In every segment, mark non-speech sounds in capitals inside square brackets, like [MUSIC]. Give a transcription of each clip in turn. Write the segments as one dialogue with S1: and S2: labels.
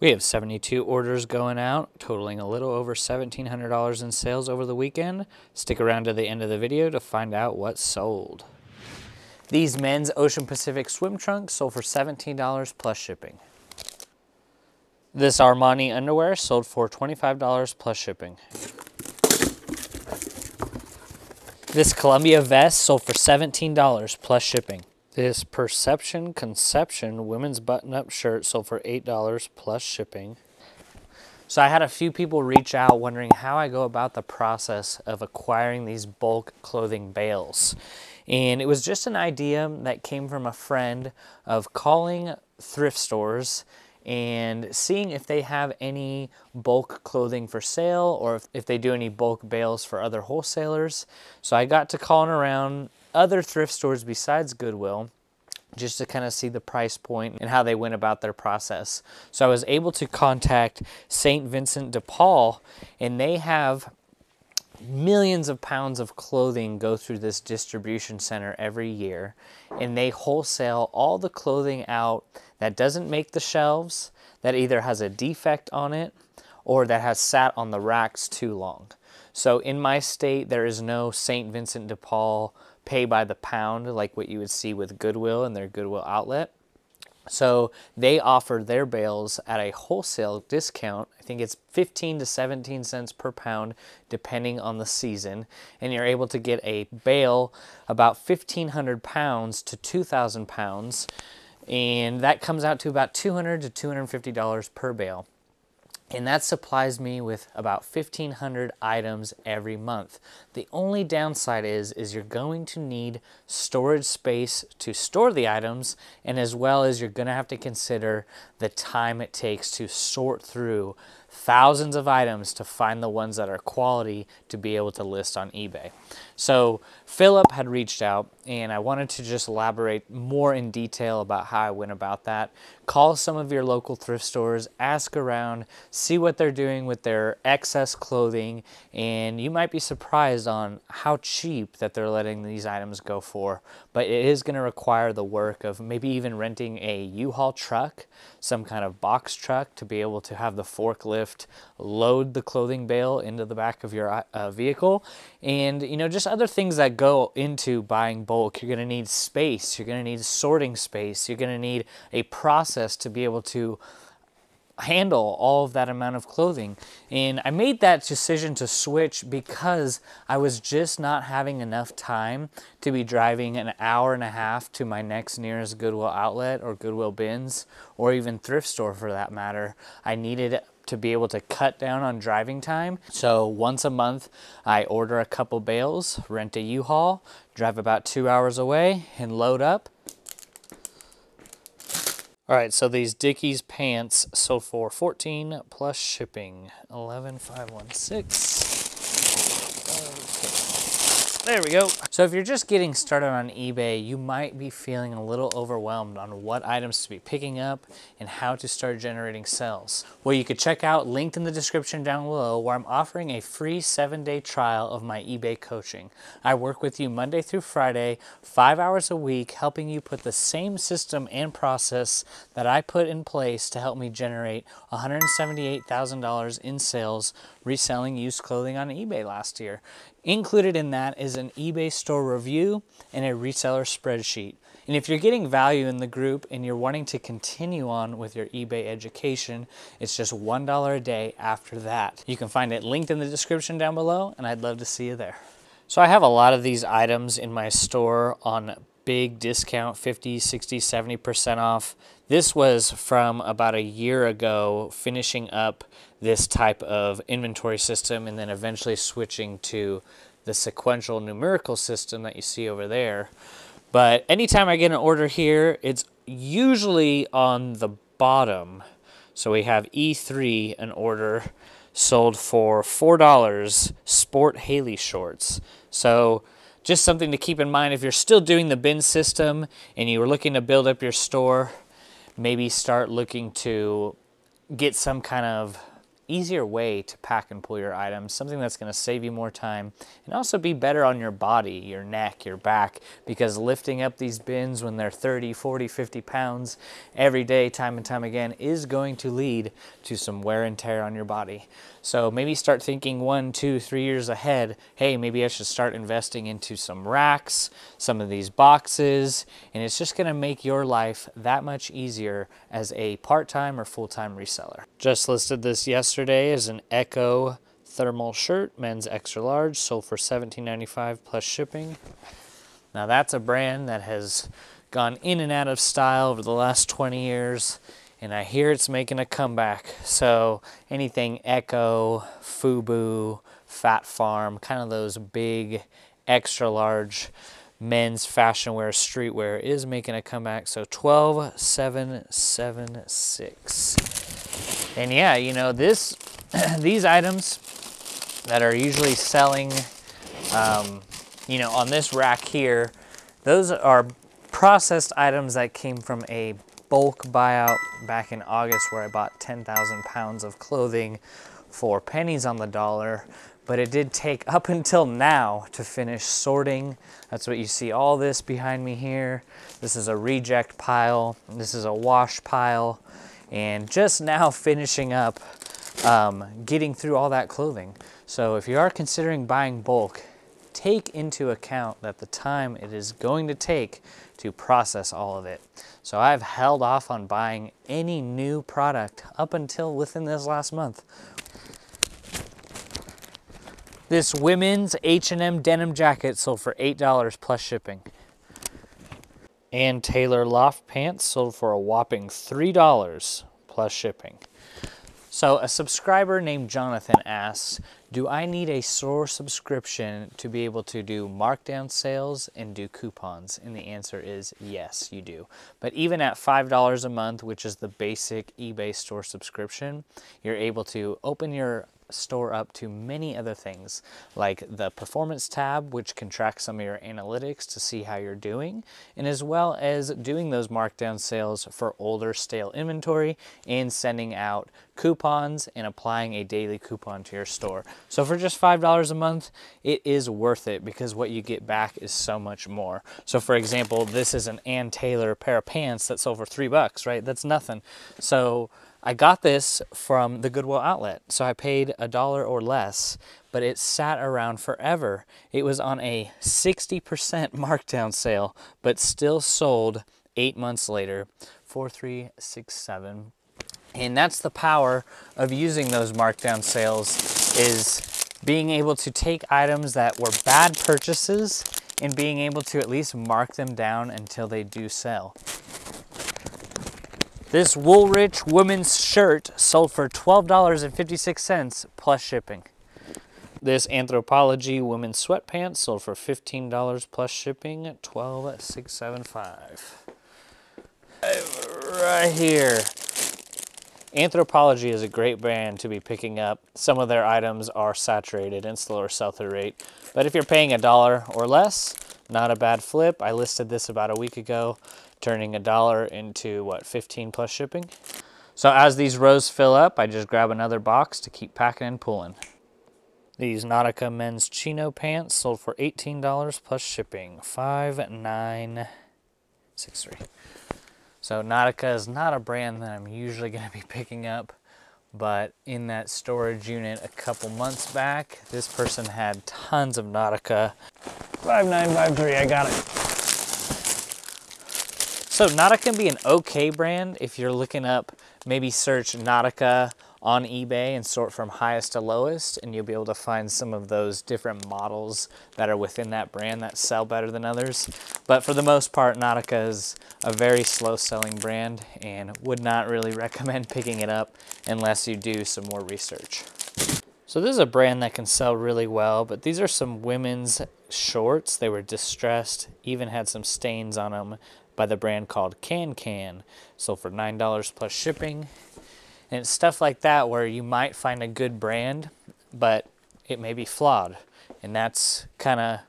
S1: We have 72 orders going out, totaling a little over $1,700 in sales over the weekend. Stick around to the end of the video to find out what sold. These men's Ocean Pacific swim trunks sold for $17 plus shipping. This Armani underwear sold for $25 plus shipping. This Columbia vest sold for $17 plus shipping. This Perception Conception women's button-up shirt sold for $8 plus shipping. So I had a few people reach out wondering how I go about the process of acquiring these bulk clothing bales. And it was just an idea that came from a friend of calling thrift stores and seeing if they have any bulk clothing for sale or if, if they do any bulk bales for other wholesalers. So I got to calling around other thrift stores besides Goodwill just to kind of see the price point and how they went about their process. So I was able to contact St. Vincent de Paul and they have millions of pounds of clothing go through this distribution center every year and they wholesale all the clothing out that doesn't make the shelves, that either has a defect on it or that has sat on the racks too long. So in my state, there is no St. Vincent de Paul pay by the pound like what you would see with Goodwill and their Goodwill outlet. So they offer their bales at a wholesale discount. I think it's 15 to 17 cents per pound, depending on the season. And you're able to get a bale about 1,500 pounds to 2,000 pounds. And that comes out to about 200 to $250 per bale and that supplies me with about 1500 items every month. The only downside is is you're going to need storage space to store the items and as well as you're going to have to consider the time it takes to sort through thousands of items to find the ones that are quality to be able to list on eBay. So Philip had reached out and I wanted to just elaborate more in detail about how I went about that. Call some of your local thrift stores, ask around, see what they're doing with their excess clothing, and you might be surprised on how cheap that they're letting these items go for. But it is going to require the work of maybe even renting a U-Haul truck, some kind of box truck to be able to have the forklift load the clothing bale into the back of your uh, vehicle. And, you know, just other things that go into buying bulk. You're going to need space. You're going to need sorting space. You're going to need a process to be able to handle all of that amount of clothing. And I made that decision to switch because I was just not having enough time to be driving an hour and a half to my next nearest Goodwill outlet or Goodwill bins or even thrift store for that matter. I needed to be able to cut down on driving time. So once a month, I order a couple bales, rent a U-Haul, drive about two hours away and load up all right, so these Dickies pants sold for 14 plus shipping, 11516. There we go. So if you're just getting started on eBay, you might be feeling a little overwhelmed on what items to be picking up and how to start generating sales. Well, you could check out linked in the description down below where I'm offering a free seven day trial of my eBay coaching. I work with you Monday through Friday, five hours a week, helping you put the same system and process that I put in place to help me generate $178,000 in sales reselling used clothing on eBay last year. Included in that is an eBay store review and a reseller spreadsheet. And if you're getting value in the group and you're wanting to continue on with your eBay education, it's just $1 a day after that. You can find it linked in the description down below, and I'd love to see you there. So I have a lot of these items in my store on big discount, 50, 60, 70% off. This was from about a year ago, finishing up this type of inventory system and then eventually switching to the sequential numerical system that you see over there. But anytime I get an order here, it's usually on the bottom. So we have E3, an order sold for $4, Sport Haley shorts. So just something to keep in mind if you're still doing the bin system and you were looking to build up your store, maybe start looking to get some kind of easier way to pack and pull your items, something that's going to save you more time and also be better on your body, your neck, your back, because lifting up these bins when they're 30, 40, 50 pounds every day, time and time again, is going to lead to some wear and tear on your body. So maybe start thinking one, two, three years ahead. Hey, maybe I should start investing into some racks, some of these boxes, and it's just going to make your life that much easier as a part-time or full-time reseller. Just listed this yesterday as an Ecko thermal shirt, men's extra large, sold for $17.95 plus shipping. Now that's a brand that has gone in and out of style over the last 20 years and I hear it's making a comeback. So anything Ecko, Fubu, Phat Farm, kind of those big, extra large men's fashion wear, streetwear is making a comeback. So 12776. And yeah, you know, this [CLEARS THROAT] these items that are usually selling, um, you know, on this rack here, those are processed items that came from a bulk buyout back in August where I bought 10,000 pounds of clothing for pennies on the dollar, but it did take [LAUGHS] up until now to finish sorting. That's what you see all this behind me here. This is a reject pile. This is a wash pile. And just now finishing up um, getting through all that clothing. So if you are considering buying bulk, take into account that the time it is going to take to process all of it. So I've held off on buying any new product up until within this last month. This women's H&M denim jacket sold for $8 plus shipping. Ann Taylor loft pants sold for a whopping $3 plus shipping. So a subscriber named Jonathan asks, do I need a store subscription to be able to do markdown sales and do coupons? And the answer is yes, you do. But even at $5 a month, which is the basic eBay store subscription, you're able to open your store up to many other things like the performance tab which can track some of your analytics to see how you're doing and as well as doing those markdown sales for older stale inventory and sending out coupons and applying a daily coupon to your store. So for just $5 a month, it is worth it because what you get back is so much more. So for example, this is an Ann Taylor pair of pants that's over three bucks, right? That's nothing. So I got this from the Goodwill outlet, so I paid a dollar or less, but it sat around forever. It was on a 60% [LAUGHS] markdown sale, but still sold eight months later, 4367. And that's the power of using those markdown sales is being able to take items that were bad purchases and being able to at least mark them down until they do sell. This Woolrich women's shirt sold for $12.56 plus shipping. This Anthropologie women's sweatpants sold for $15 plus shipping at $12.675. Right here. Anthropologie is a great brand to be picking up. Some of their items are saturated and slower sell-through rate. But if you're paying a dollar or less, not a bad flip. I listed this about a week ago turning a dollar into what 15 plus shipping. So as these rows fill up, I just grab another box to keep packing and pulling. These Nautica men's chino pants sold for $18 plus shipping, 5963. So Nautica is not a brand that I'm usually going to be [LAUGHS] picking up, but in that storage unit a couple months back, this person had tons of Nautica. 5953, I got it. So Nautica can be an okay brand if you're looking up, maybe search Nautica on eBay and sort from highest to lowest and you'll be able to find some of those different models that are within that brand that sell better than others. But for the most part, Nautica is a very slow selling brand and would not really [LAUGHS] recommend picking it up unless you do some more research. So this is a brand that can sell really well, but these are some women's shorts. They were distressed, even had some stains on them by the brand called KanCan. Sold for $9 plus shipping. And it's stuff like that where you might find a good brand, but it may be flawed. And that's kind of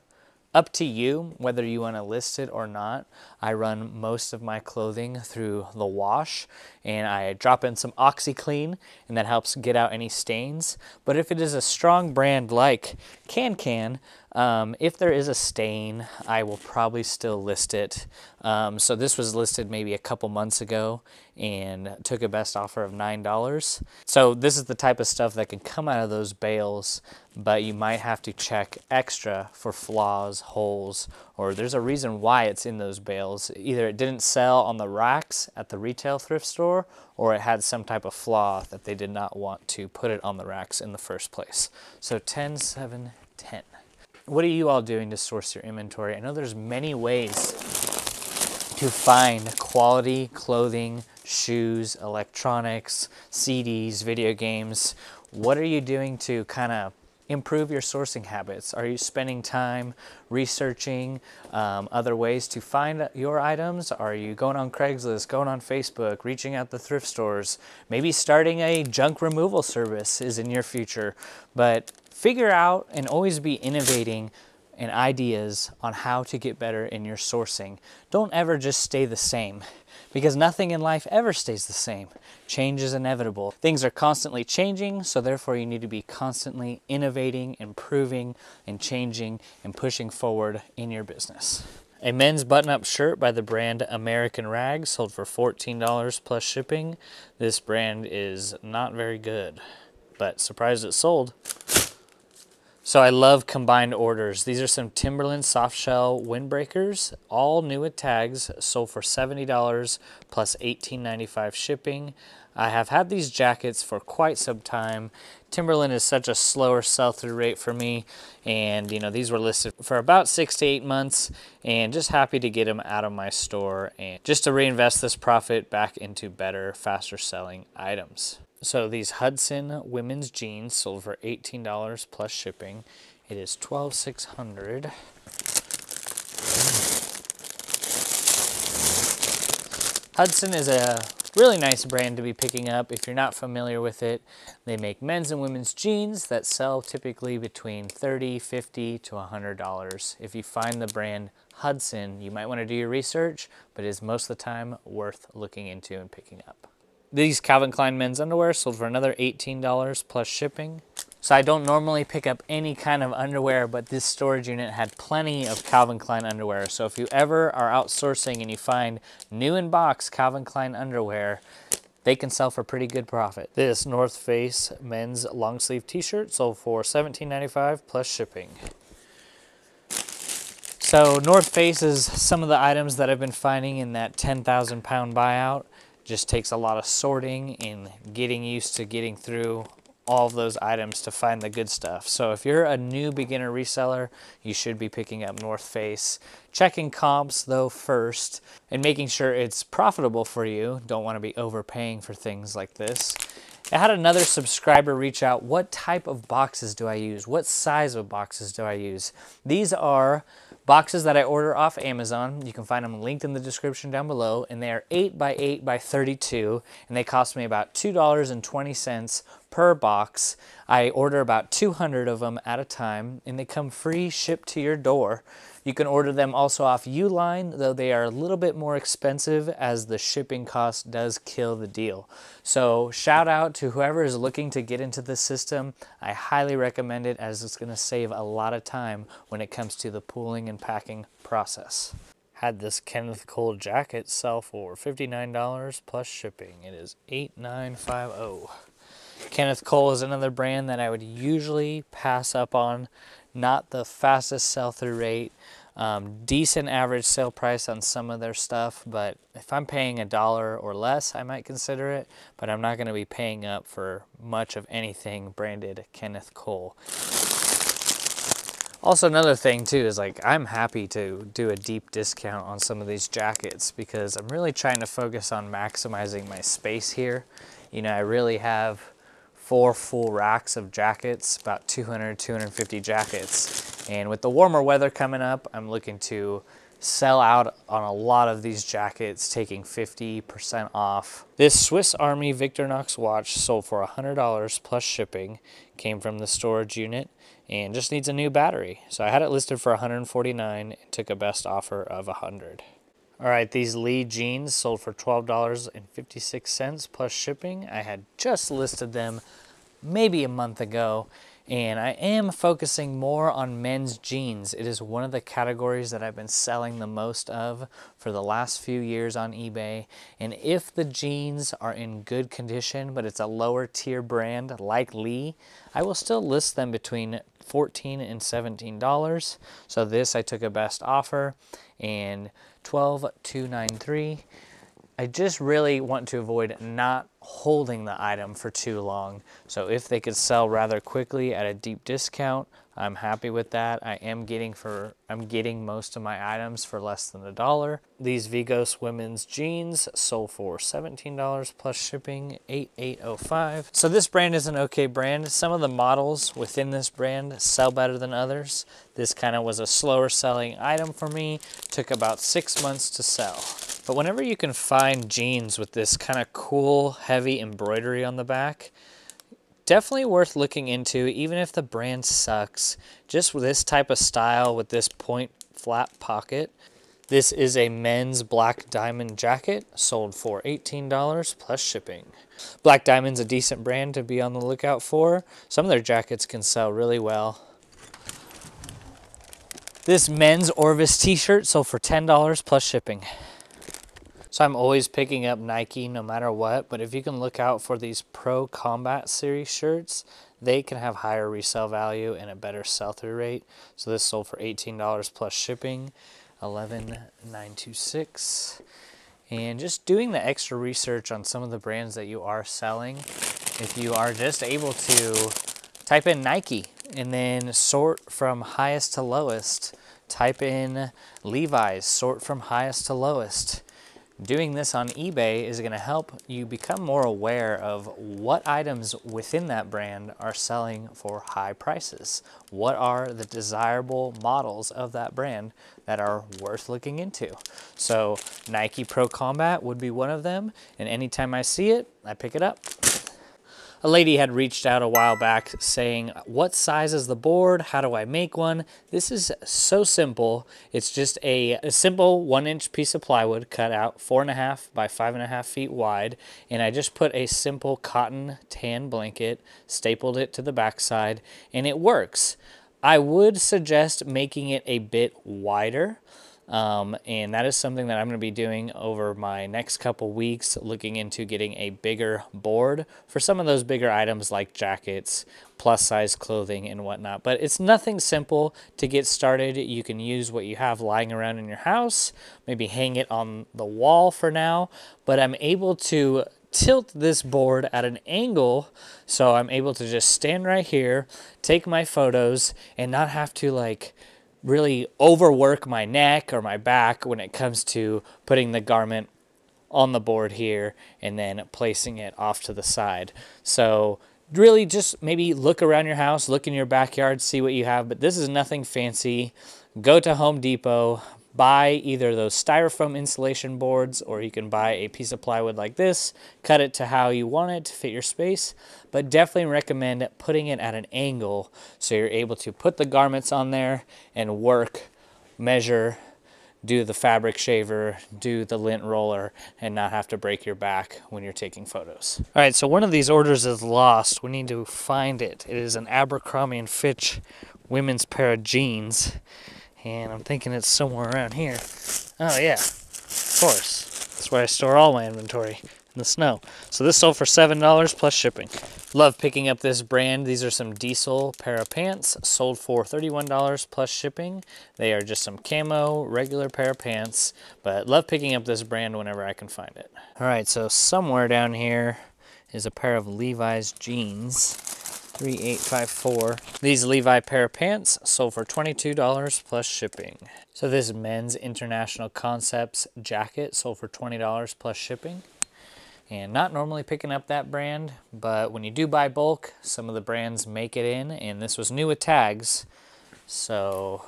S1: up to you whether you want to list it or not. I run most of my clothing through the wash and I drop in some OxiClean and that helps get out any stains. But if it is a strong brand like KanCan, um, if there is a stain, I will probably still list it. Um, so this was listed maybe a couple months ago and took a best offer of $9. So this is the type of stuff that can come out of those bales, but you might have to check extra for flaws, holes, or there's a reason why it's in those bales. Either it didn't sell on the racks at the retail thrift store, or it had some type of flaw that they did not want to put it on the racks in the first place. So 10, 7, 10. What are you all doing to source your inventory? I know there's many ways to find quality clothing, shoes, electronics, CDs, video games. What are you doing to kind of improve your sourcing habits? Are you spending time researching um, other ways to find your items? Are you going on Craigslist, going on Facebook, reaching out to thrift stores? Maybe starting a junk removal service is in your future. But figure out and always be innovating and ideas on how to get better in your sourcing. Don't ever just stay the same because nothing in life ever stays the same. Change is inevitable. Things are constantly changing, so therefore you need to be constantly innovating, improving, and changing and pushing forward in your business. A men's button-up shirt by the brand American Rag sold for $14 plus shipping. This brand is not very good, but surprised it sold. So I love combined orders. These are some Timberland softshell windbreakers, all new with tags, sold for $70 plus $18.95 shipping. I have had these jackets for quite some time. Timberland is such a slower sell-through rate for me, and you know these were listed for about six to eight months, and just happy to get them out of my store and just to reinvest this profit back into better, faster selling items. So these Hudson women's jeans sold for $18 plus shipping. It is 12600 Hudson is a really nice brand to be picking up if you're not familiar with it. They make men's and women's jeans that sell typically between 30, 50 to $100. If you find the brand Hudson, you might want to do your research, but it is most of the time worth looking into and picking up. These Calvin Klein men's underwear sold for another $18 plus shipping. So I don't normally pick up any kind of underwear, but this storage unit had plenty of Calvin Klein underwear. So if you ever are outsourcing and you find new in box Calvin Klein underwear, they can sell for pretty good profit. This North Face men's long sleeve t-shirt sold for $17.95 plus shipping. So North Face is some of the items that I've been finding in that 10,000 pound buyout just takes a lot of sorting and getting used to getting through all of those items to find the good stuff. So if you're a new beginner reseller, you should be picking up North Face. Checking comps though first and making sure it's profitable for you. Don't want to be overpaying for things like this. I had another subscriber reach out, what type of boxes do I use? What size of boxes do I use? These are boxes that I order off Amazon. You can find them linked in the description down below, and they are 8 by 8 by 32, and they cost me about $2.20 per box. I order about 200 of them at a time, and they come free shipped to your door. You can order them also off Uline, though they are a little bit more expensive as the shipping cost does kill the deal. So shout out to whoever is looking to get into this system. I highly recommend it as it's gonna save a lot of time when it comes to the pooling and packing process. Had this Kenneth Cole jacket sell for $59 plus shipping. It is 8950. Kenneth Cole is another brand that I would usually pass up on not the fastest sell-through rate. Um, decent average sale price on some of their stuff, but if I'm paying a dollar or less, I might consider it, but I'm not going to be paying up for much of anything branded Kenneth Cole. Also, another thing too is like I'm happy to do a deep discount on some of these jackets because I'm really trying to focus on maximizing my space here. You know, I really have four full racks of jackets, about 200, 250 jackets. And with the warmer weather coming up, I'm looking to sell out on a lot of these jackets, taking 50% off. This Swiss Army Victorinox watch sold for $100 plus shipping, came from the storage unit, and just needs a new battery. So I had it listed for 149 and took a best offer of 100. All right, these Lee jeans sold for $12.56 plus shipping. I had just listed them maybe a month ago and I am focusing more on men's jeans. It is one of the categories that I've been selling the most of for the last few years on eBay. And if the jeans are in good condition, but it's a lower tier brand like Lee, I will still list them between 14 and $17. So this I took a best offer and 12293 I just really want to avoid not holding the item for too long. So if they could sell rather quickly at a deep discount, I'm happy with that. I am getting for I'm getting most of my items for less than a dollar. These Vigoss women's jeans sold for $17 plus shipping, 8805. So this brand is an okay brand. Some of the models within this brand sell better than others. This kind of was a slower selling item for me. Took about six months to sell. But whenever you can find jeans with this kind of cool, heavy embroidery on the back, definitely worth looking into, even if the brand sucks. Just this type of style with this point flap pocket. This is a men's black diamond jacket sold for $18 plus shipping. Black Diamond's a decent brand to be on the lookout for. Some of their jackets can sell really well. This men's Orvis t-shirt sold for $10 plus shipping. So I'm always picking up Nike no matter what, but if you can look out for these Pro Combat Series shirts, they can have higher resale value and a better sell-through rate. So this sold for $18 plus shipping, 11926. And just doing the extra research on some of the brands that you are selling, if you are just able to type in Nike and then sort from highest to lowest, type in Levi's, sort from highest to lowest, Doing this on eBay is going to help you become more aware of what items within that brand are selling for high prices. What are the desirable models of that brand that are worth looking into? So Nike Pro Combat would be one of them, and anytime I see it, I pick it up a lady had reached out a while back saying, what size is the board? How do I make one? This is so simple. It's just a, a simple one inch piece of plywood cut out four and a half by five and a half feet wide. And I just put a simple cotton tan blanket, stapled it to the backside, and it works. I would suggest making it a bit wider. Um, and that is something that I'm going to be doing over my next couple weeks, looking into getting a bigger board for some of those bigger items like jackets, plus size clothing, and whatnot. But it's nothing simple to get started. You can use what you have lying around in your house, maybe hang it on the wall for now. But I'm able to tilt this board at an angle so I'm able to just stand right here, take my photos, and not have to like really overwork my neck or my back when it comes to putting the garment on the board here and then placing it off to the side. So really just maybe look around your house, look in your backyard, see what you have, but this is nothing fancy. Go to Home Depot, buy either those styrofoam insulation boards or you can buy a piece of plywood like this, cut it to how you want it to fit your space, but definitely recommend putting it at an angle so you're able to put the garments on there and work, measure, do the fabric shaver, do the lint roller, and not have to break your back when you're taking photos. All right, so one of these orders is lost. We need to find it. It is an Abercrombie & Fitch women's pair of jeans and I'm thinking it's somewhere around here. Oh yeah, of course. That's where I store all my inventory, in the snow. So this sold for $7 plus shipping. Love picking up this brand. These are some diesel pair of pants, sold for $31 plus shipping. They are just some camo, regular pair of pants, but love picking up this brand whenever I can find it. All right, so somewhere down here is a pair of Levi's jeans. 3854. These Levi pair of pants sold for $22 plus shipping. So this men's International Concepts jacket sold for $20 plus shipping. And not normally picking up that brand, but when you do buy bulk, some of the brands make it in, and this was new with tags. So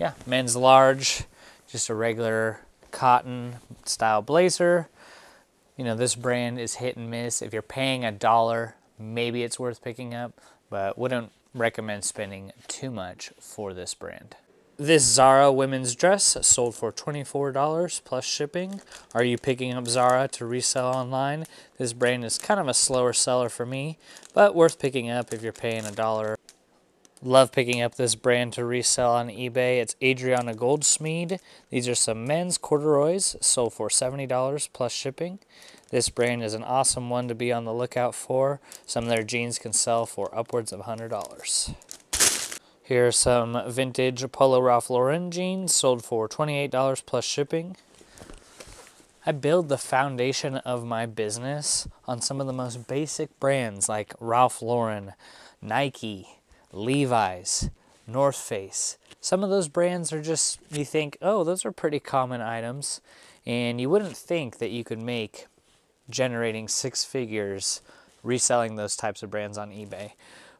S1: yeah, men's large, just a regular cotton style blazer. You know, this brand is hit and miss. If you're paying a dollar maybe it's worth picking up, but wouldn't recommend spending too much for this brand. This Zara women's dress sold for $24 plus shipping. Are you picking up Zara to resell online? This brand is kind of a slower seller for me, but worth picking up if you're paying a dollar. Love picking up this brand to resell on eBay. It's Adriana Goldschmied. These are some men's corduroys sold for $70 plus shipping. This brand is an awesome one to be on the lookout for. Some of their jeans can sell for upwards of $100. Here are some vintage Polo Ralph Lauren jeans sold for $28 plus shipping. I build the foundation of my business on some of the most basic brands like Ralph Lauren, Nike, Levi's, North Face. Some of those brands are just, you think, oh, those are pretty common items. And you wouldn't think that you could make generating six figures reselling those types of brands on eBay.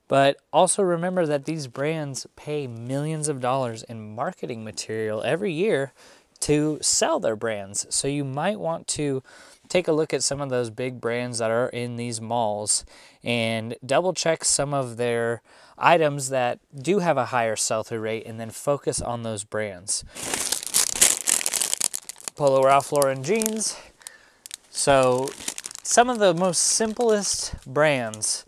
S1: But also remember that these brands pay millions of dollars in marketing material every year to sell their brands. So you might want to take a look at some of those big brands that are in these malls and double check some of their items that do have a higher sell-through rate and then focus on those brands. Polo Ralph Lauren jeans. So some of the most simplest brands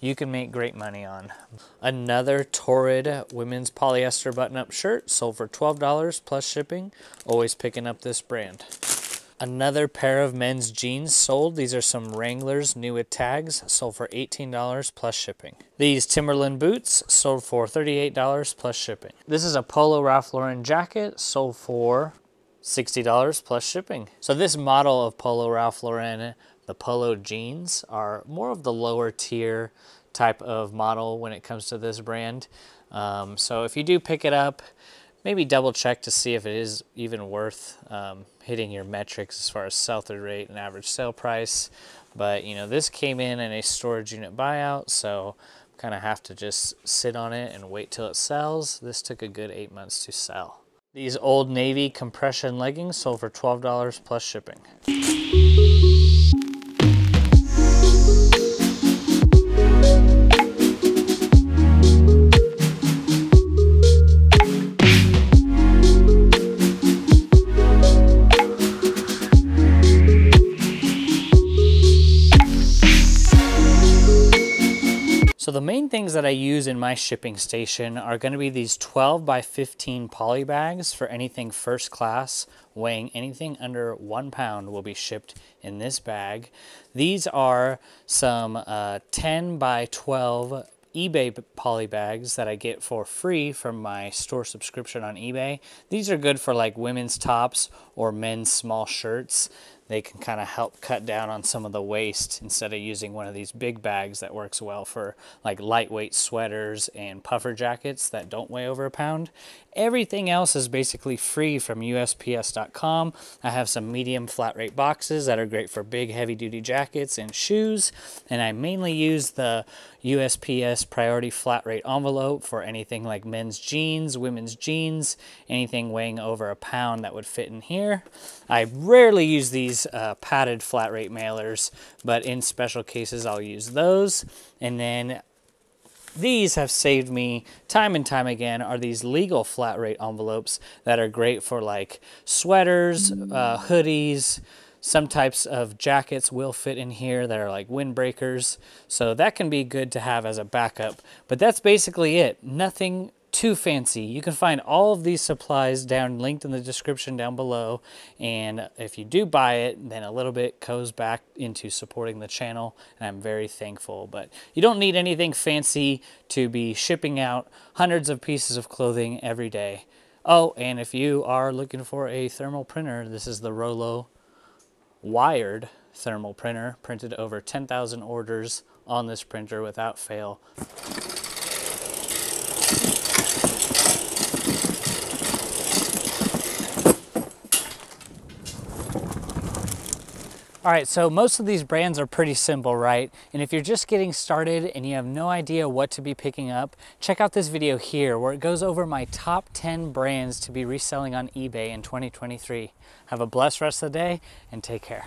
S1: you can make great money on. Another Torrid women's polyester button-up shirt sold for $12 plus shipping. Always picking up this brand. Another pair of men's jeans sold. These are some Wranglers new with tags, sold for $18 plus shipping. These Timberland boots sold for $38 plus shipping. This is a Polo Ralph Lauren jacket, sold for $60 plus shipping. So this model of Polo Ralph Lauren, the Polo jeans, are more of the lower tier type of model when it comes to this brand. Um, so if you do pick it up, maybe double check to see if it is even worth um, hitting your metrics as far as sell-through rate and average sale price. But you know, this came in in a storage unit buyout, so kind of have to just sit on it and wait till it sells. This took a good eight months to sell. These Old Navy compression leggings sold for $12 plus shipping. The main things that I use in my shipping station are going to be these 12 by 15 poly bags for anything first class weighing anything under one pound will be shipped in this bag. These are some uh, 10 by 12 eBay poly bags that I get for free from my store subscription on eBay. These are good for like women's tops or men's small shirts they can kind of help cut down on some of the waste instead of using one of these big bags that works well for like lightweight sweaters and puffer jackets that don't weigh over a pound. Everything else is basically free from USPS.com. I have some medium flat rate boxes that are great for big heavy duty jackets and shoes. And I mainly use the USPS priority flat rate envelope for anything like men's jeans, women's jeans, anything weighing over a pound that would fit in here. I rarely use these uh, padded flat rate mailers, but in special cases I'll use those. And then these have saved me time and time again are these legal flat rate envelopes that are great for like sweaters, uh, hoodies, some types of jackets will fit in here that are like windbreakers. So that can be good to have as a backup. But that's basically it. Nothing too fancy. You can find all of these supplies down linked in the description down below. And if you do buy it, then a little bit goes back into supporting the channel. And I'm very thankful. But you don't need anything fancy to be shipping out hundreds of pieces of clothing every day. Oh, and if you are looking for a thermal printer, this is the Rollo wired thermal printer. Printed over 10,000 orders on this printer without fail. All right, so most of these brands are pretty simple, right? And if you're just getting started and you have no idea what to be picking up, check out this video here where it goes over my top 10 brands to be reselling on eBay in 2023. Have a blessed rest of the day and take care.